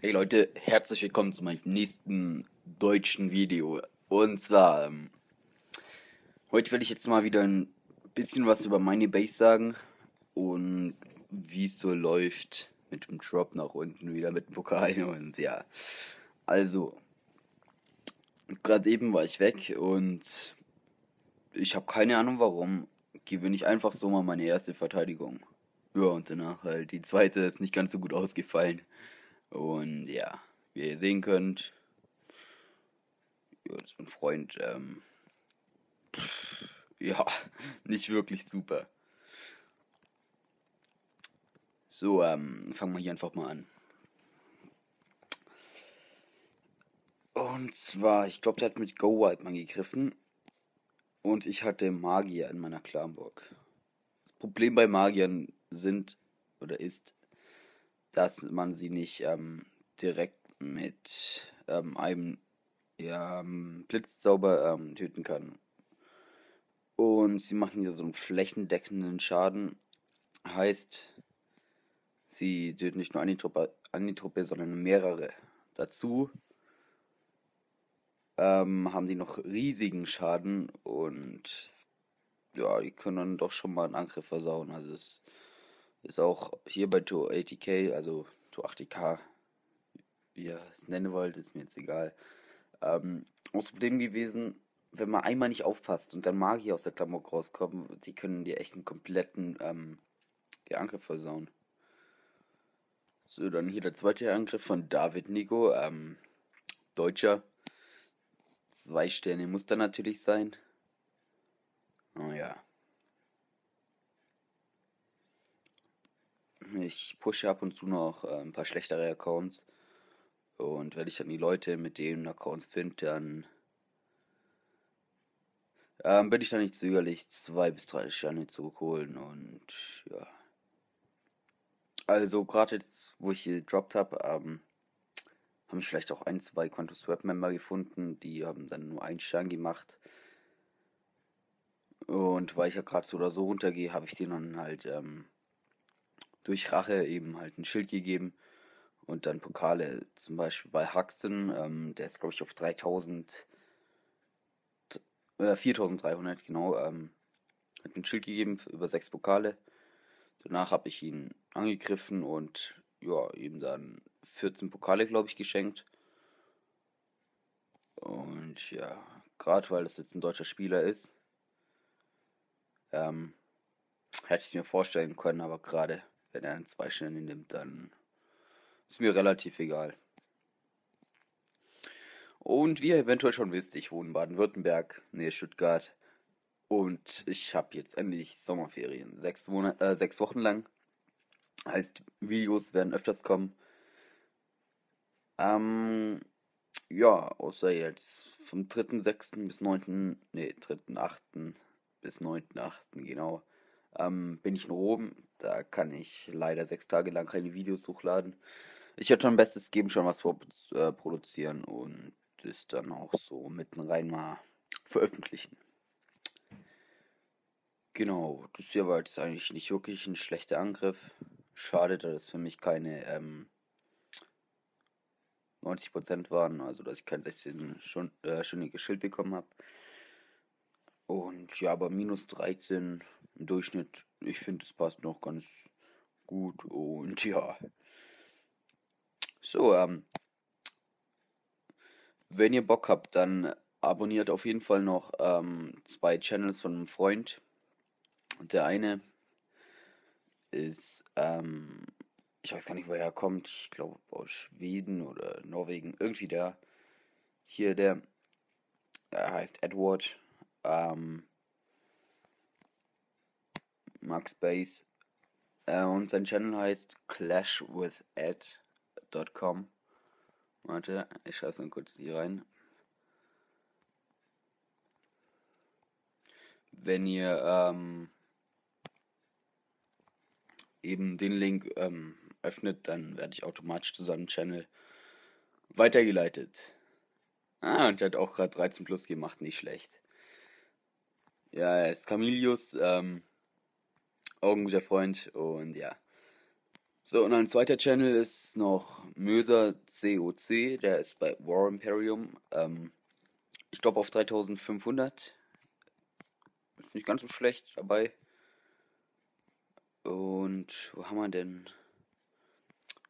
Hey Leute, herzlich willkommen zu meinem nächsten deutschen Video. Und zwar, ähm, heute werde ich jetzt mal wieder ein bisschen was über meine Base sagen und wie es so läuft mit dem Drop nach unten wieder mit dem Pokal und ja. Also, gerade eben war ich weg und ich habe keine Ahnung warum, gewinne ich einfach so mal meine erste Verteidigung. Ja, und danach halt die zweite ist nicht ganz so gut ausgefallen. Und ja, wie ihr sehen könnt, ja, das ist mein Freund, ähm, pff, ja, nicht wirklich super. So, ähm, fangen wir hier einfach mal an. Und zwar, ich glaube, der hat mit Go Wipe mal gegriffen. Und ich hatte Magier in meiner Clanburg. Das Problem bei Magiern sind oder ist, dass man sie nicht ähm, direkt mit ähm, einem ja, ähm, Blitzzauber ähm, töten kann. Und sie machen ja so einen flächendeckenden Schaden. Heißt, sie töten nicht nur eine Truppe, eine Truppe sondern mehrere. Dazu ähm, haben die noch riesigen Schaden und ja, die können dann doch schon mal einen Angriff versauen. Also es ist auch hier bei Tour 80k, also Tour 80k, wie ihr es nennen wollt, ist mir jetzt egal. Ähm, das Problem gewesen, wenn man einmal nicht aufpasst und dann Magier aus der Klamauk rauskommen, die können dir echt einen kompletten ähm, Angriff versauen. So, dann hier der zweite Angriff von David Nico, ähm, Deutscher. Zwei Sterne muss da natürlich sein. Oh Ich pushe ab und zu noch äh, ein paar schlechtere Accounts. Und wenn ich dann die Leute mit den Accounts finde, dann ähm, bin ich dann nicht zögerlich, zwei bis drei Sterne zu holen. Und ja. Also gerade jetzt, wo ich hier gedroppt habe, ähm, habe ich vielleicht auch ein, zwei Konto Swap Member gefunden, die haben dann nur einen Stern gemacht. Und weil ich ja gerade so oder so runtergehe, habe ich denen dann halt ähm, durch Rache eben halt ein Schild gegeben und dann Pokale. Zum Beispiel bei Huxton, ähm, der ist glaube ich auf 3000, äh, 4300 genau, ähm, hat ein Schild gegeben über sechs Pokale. Danach habe ich ihn angegriffen und ja, ihm dann 14 Pokale, glaube ich, geschenkt. Und ja, gerade weil das jetzt ein deutscher Spieler ist, ähm, hätte ich es mir vorstellen können, aber gerade wenn er einen zwei Sterne nimmt, dann ist mir relativ egal. Und wie ihr eventuell schon wisst, ich wohne in Baden-Württemberg, nähe Stuttgart. Und ich habe jetzt endlich Sommerferien. Sechs, Monate, äh, sechs Wochen lang. Heißt, Videos werden öfters kommen. Ähm, ja, außer jetzt vom 3.6. bis 9. Ne, 3.8. bis 9.8. genau ähm, bin ich in Rom. Da kann ich leider sechs Tage lang keine Videos hochladen. Ich werde schon Bestes geben, schon was vor, äh, und das dann auch so mitten rein mal veröffentlichen. Genau, das hier war jetzt eigentlich nicht wirklich ein schlechter Angriff. Schade, dass es für mich keine ähm, 90% waren, also dass ich kein 16-stündiges äh, Schild bekommen habe. Und ja, aber minus 13 im Durchschnitt, ich finde, es passt noch ganz gut. Und ja. So, ähm. Wenn ihr Bock habt, dann abonniert auf jeden Fall noch ähm, zwei Channels von einem Freund. Und der eine ist, ähm, ich weiß gar nicht, woher er kommt. Ich glaube aus Schweden oder Norwegen. Irgendwie da. Hier der. Er heißt Edward. Ähm, Max Base. Äh, und sein Channel heißt clashwithed.com. Warte, ich schreibe es dann kurz hier rein. Wenn ihr ähm, eben den Link ähm, öffnet, dann werde ich automatisch zu seinem Channel weitergeleitet. Ah, und er hat auch gerade 13 Plus gemacht, nicht schlecht. Ja, er ist Camilius, ähm, auch ein guter Freund und ja. So, und ein zweiter Channel ist noch Möser COC, der ist bei War Imperium. Ähm, ich glaube auf 3500. Ist nicht ganz so schlecht dabei. Und wo haben wir denn?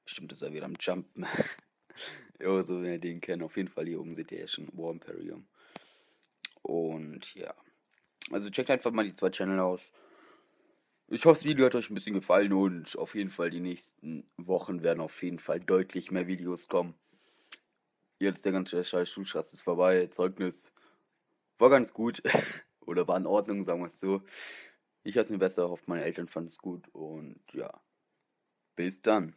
Bestimmt ist er wieder am Jumpen. jo, so wenn ihr den kennt. Auf jeden Fall hier oben seht ihr ja schon War Imperium. Und ja. Also checkt einfach mal die zwei Channel aus. Ich hoffe, das Video hat euch ein bisschen gefallen und auf jeden Fall die nächsten Wochen werden auf jeden Fall deutlich mehr Videos kommen. Jetzt der ganze scheiß Schulstraß ist vorbei. Zeugnis war ganz gut. Oder war in Ordnung, sagen wir es so. Ich hatte es mir besser, hoffe meine Eltern fanden es gut und ja. Bis dann.